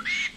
believe.